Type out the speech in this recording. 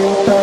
Então